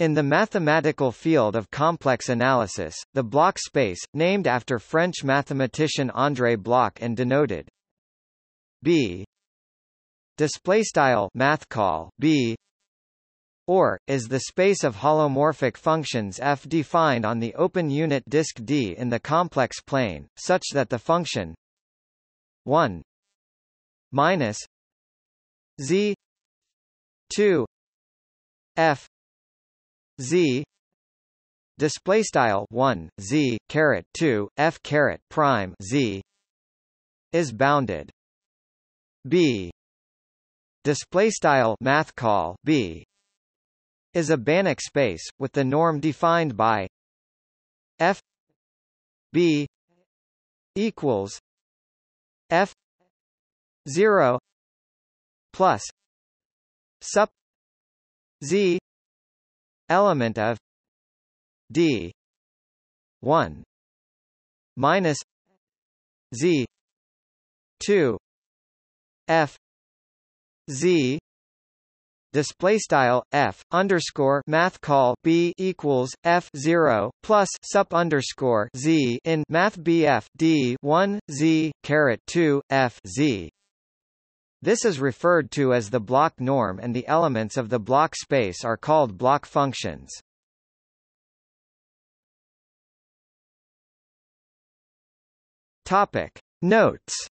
In the mathematical field of complex analysis, the Bloch space, named after French mathematician André Bloch and denoted B display style math call B or is the space of holomorphic functions f defined on the open unit disk D in the complex plane such that the function 1 minus z 2 f z. Display style 1 z caret 2 f caret prime z is bounded. B. Display style math call b is a Banach space with the norm defined by f b equals f 0 plus sup z element of d 1 minus z 2 f z display style f underscore math call b equals f zero plus sup underscore z in math bf d one z caret two f z this is referred to as the Bloch norm and the elements of the Bloch space are called Bloch functions. Topic. Notes